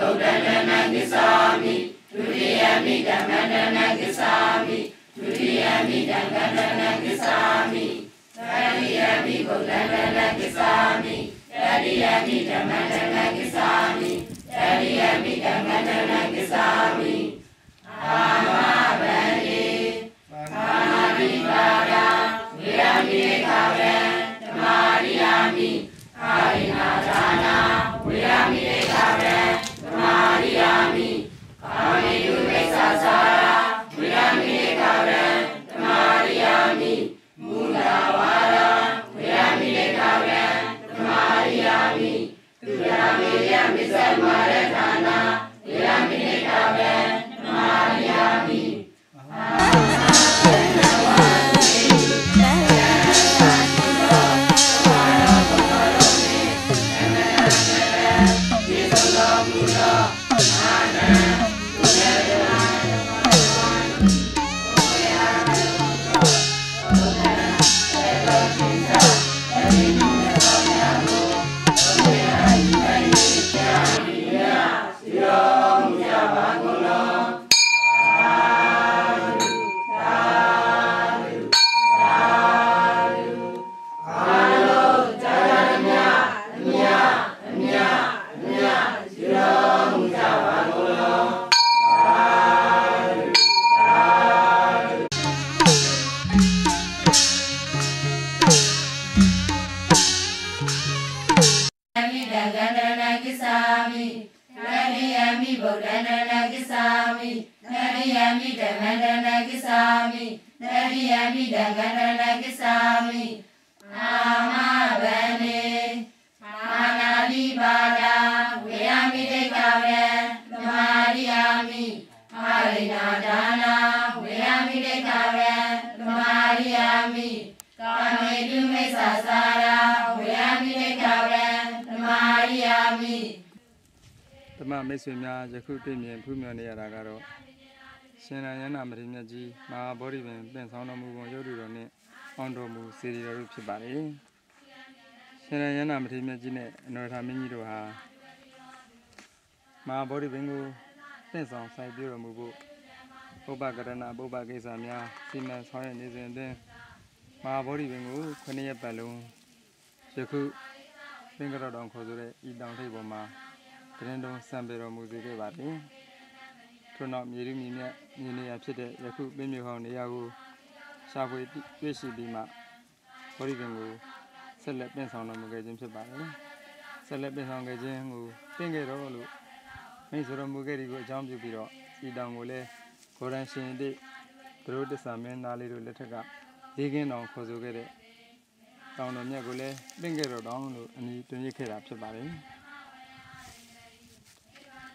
ဗုဒ္ဓရဏဂစ္ဆာမိဒုတိယ ယမိတံကန္တရဏကိစ္ဆာမိတတိယမိဗုဒ္ဓန္တရဏကိ ယာမိဓမ္မမိတ်ဆွေများယခုတွေ့မြင်ဖူးမြော်နေရတာကတော့ရှင်ရယန္နာမထေရမြတ်ကြီးမဟာဗောဓိပင်ပင့်ဆောင်တော်မူပုံရုပ်တုတော်နှင့်အောင်တော်မူစေတီတော်တို့ဖြစ်ပါတယ်။ရှင်ရယန္နာမထေရမြတ်ကြီးနဲ့အနန္တမင်းကြီးတို့ဟာမဟာဗောဓိပင်ကိုပင့်ဆောင်ဆိုင်ပြတော်မူဖို့ပုပ္ပကရဏပုပ္ပကိစ္စများစီမံဆောင်ရွက်နေစဉ်အတွင်းမဟာဗောဓိပင်ကိုခொနည်းရက်ပတ်လုံးယခု ပင်ကတော့တော်ခေါ်ဆိုတဲ့ဤတောင်ထိပ်ပေါ်မှာတရင်တုံးစံပေတော်မူစေခဲ့ပါသည်ထို့နောက်မြေရီမြေမြတ်မြေနေရာဖြစ်တဲ့ယခုပင်မြေဟောင်းနေရာကိုရှာဖွေတွေ့ရှိပြီးမှဘောရီပင်ကိုဆက်လက်ပင့်ဆောင်တော်မူခဲ့ခြင်းဖြစ်ပါတယ်ဆက်လက်ပင့်ဆောင်ခဲ့ခြင်းကိုပင့်ခဲ့တော်လို့မိတ်ဆွေတော်မူခဲ့ဒီကိုအကြောင်းပြုပြီးတော့ဤတောင်ကိုလည်းဂေါရန်ရှင်တိဘရုဒ္ဒဆာမင်းသားလေးတို့လက်ထက်ကလေးကင်းတော်ခေါ်ဆိုခဲ့တဲ့ တောင်တော်မြတ်ကိုလည်းပင့်ခဲ့တော်တောင်းလို့အနီးတွင်ရခဲ့တာဖြစ်ပါတယ်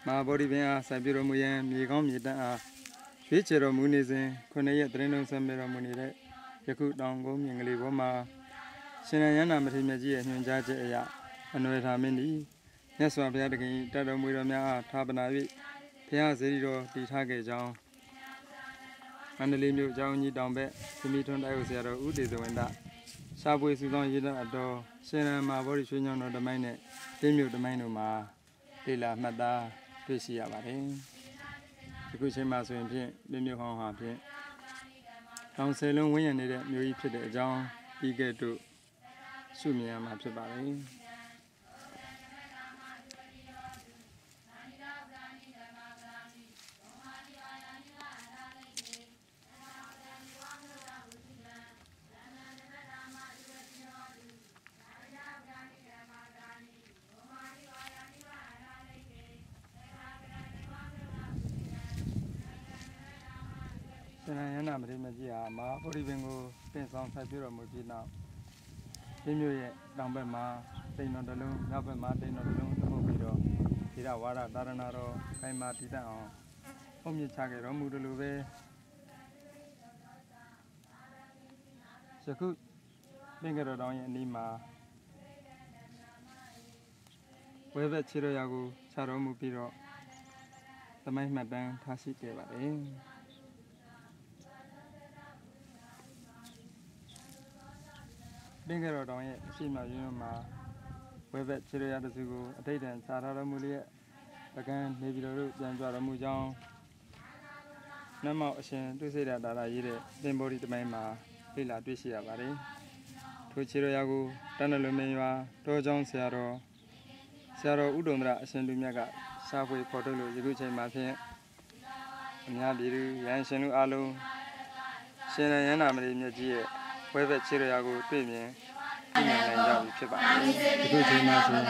မဟာဗောဓိပင်အားစိုက်ပြတော်မူရန်မြေကောင်းမြေတန်းအားရွေးချယ်တော်မူနေစဉ်ခုနှစ်ရက်သတင်းလုံးဆံပြတော်မူနေတဲ့ယခုတောင်ကုန်းမြင်ကလေးပေါ်မှာရှင်ရယန္နာမထေရမြတ်ကြီးရဲ့ညွှန်ကြားချက်အရအနွယ်ထာမင်းသည်မြတ်စွာဘုရားတခင်တတ်တော်မူတော်များအားထာပနာ၍ဘုရားစေတီတော်တည်ထားခဲ့ကြောင်းမန္တလေးမြို့ကျောင်းကြီးတောင်ဘက်သမီးထွန်းတိုက်ဥဆရာတော်ဦးတေဇဝန္တ ရှားပွေစုဆောင်ရေးတော်အတော်ရှင်ရမဟာဗောဓိရွှေညောင်းတော်တမိုင်းနဲ့တင်းမြို့တမိုင်းတို့မှာလေလာမှတ်သားတွေ့ရှိရပါတယ်။ဒီခုချိန်မှာဆိုရင်ဖြင့်မြမြို့ဟောင်းဟာဖြင့်တောင်ဆယ်လုံးဝန်းရံနေတဲ့မြို့ကြီးဖြစ်တဲ့အကြောင်းဤကဲ့သို့ရှုမြင်ရမှာဖြစ်ပါတယ်။ ရှင်ရယန္နာမထေရမကြီးဟာမဟာဗောဓိပင်ကိုပြင်ဆောင်ဆက်ပြတော်မူပြီးနောက်ဒီမျိုးရဲ့တောင်ဘက်မှာတိန်တော်တစ်လုံးမြောက်ဘက်မှာတိန်တော်တစ်လုံးထုတ်ပြီးတော့ဒီရဝါဒသာရဏတော်ခိုင်မာတည်တတ်အောင်အုံမြင့်ချခဲ့တော်မူတယ်လို့ပဲယခုပြင်ကြတော်တောင်ရဲ့အနီးမှာဝဲဘက်ခြေတော်ရာကိုခြာတော်မူပြီးတော့သမိုင်းမှတ်တမ်းထားရှိခဲ့ပါတယ် ပင်ကြတော်တောင်ရဲ့အရှိမရင်းမှာဝဲဘက်ခြေရရတစုကိုအထိတ်တန်ခြာထားတော်မူလျက်ပကံနေပြည်တော်တို့ပြန်ကြွတော်မူကြောင်းနတ်မောက်အရှင်သူစိတ်ဓာတာရေးတဲ့သင်္ဘောဒီတမိုင်းမှာလေ့လာတွေ့ရှိရပါတယ်ထိုခြေတော်ရာကိုတန်းနလွန်မင်းရွာတောကျောင်းဆရာတော်ဆရာတော်ဥဒုံဒရအရှင်လူမြတ်ကရှားဖွေဖော်ထုတ်လို့ယခုချိန်မှာဖြင့်အများပြည်သူရဟန်းရှင်လူအလုံးရှင်ရယန္နာမလေးမြတ်ကြီးရဲ့ ဝဲဘက်ခြေတော်ရာကိုတွေ့မြင်သိမြင်နိုင်ကြပြီဖြစ်ပါတယ်ဒီခုချိန်မှာဆိုရင်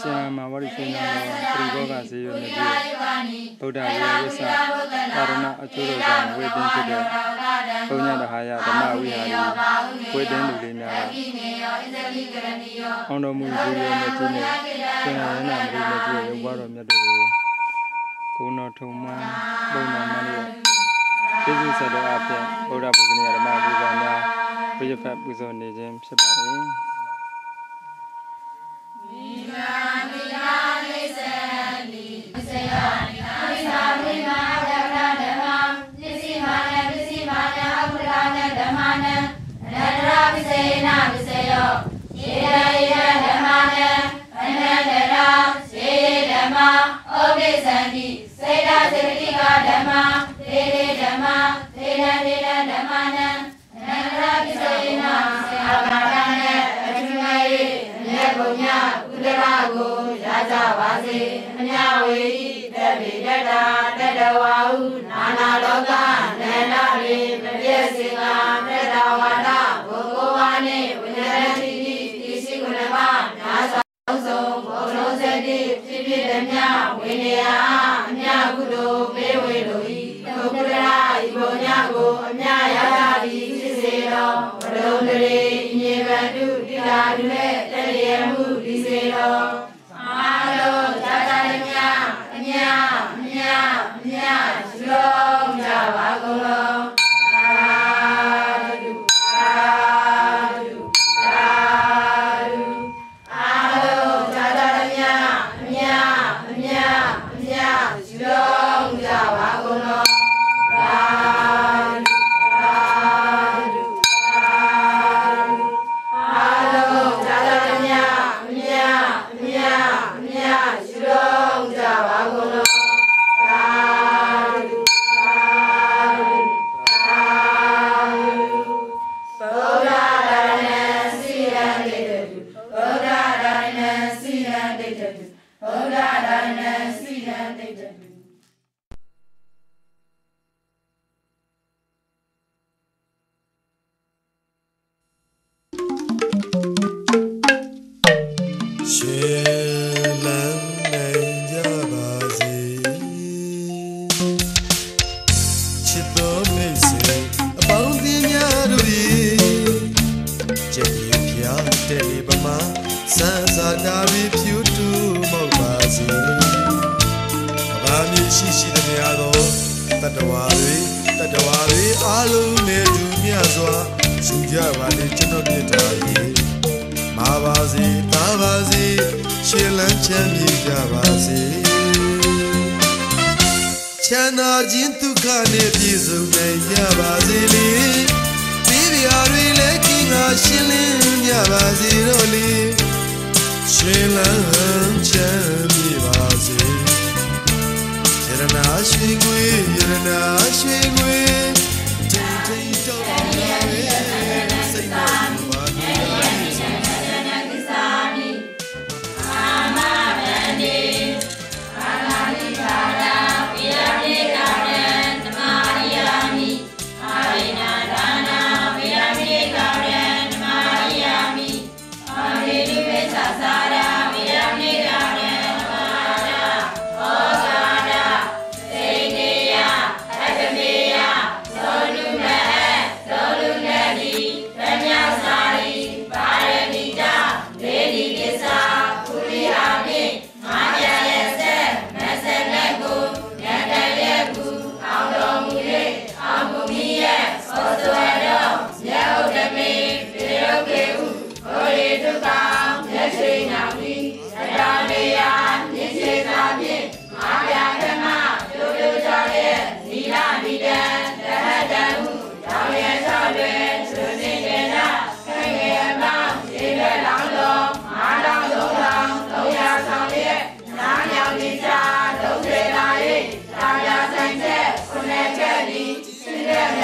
ဆရာမဝရိရှင်တော်ပရိဘောဂဇေယျမြတ်ကြီးဗုဒ္ဓဝိဝိသသာရဏအကျိုးတော်ကြောင့်ဝေသင်ဖြစ်တဲ့ဘုညတဟာယဓမ္မဝိဟာရီဝေသင်လူလေးများကအောင်တော်မူဇေယျမြတ်ကြီးနဲ့ရှင်ရယနာမရိမြတ်ကြီးရဲ့ရုပ်ဘွားတော်မြတ်တို့ကိုကိုယ်တော်ထုံမှန်းပုံနာမှန်းရဲ့ ကျေးဇူးဆက်တော်အဖြစ်ဗုဒ္ဓဘုရားဓမ္မပူဇော်များဘုရားဖတ်ပူဇော်နေခြင်းဖြစ်ပါတယ်စေ စေအမြဝေတပိတတာတတဝါဟုနာနာလောကနန္ဒရေမပြည့်စင်ကတတဝါ တတဝါတွေတတဝါတွေအားလုံးနဲ့တူမြတ်စွာယူကြပါလေကျွန်တော်မြတ်တာ၏ မာပါစေတာပါစေရှင်းလန်းချမ်းမြေကြပါစေချမ်းသာခြင်းဒုက္ခနဲ့ပြည့်စုံနိုင်ကြပါစေလေဒီပြာတွေလည်းကင်းငါရှင်းလင်းကြပါစေတော့လေရှင်းလန်းချမ်းမြေပါစေရတနာရွှေငွေရတနာရွှေငွေတိမ်တိမ်တော့ပါလေစိတ်တော်ပါလို့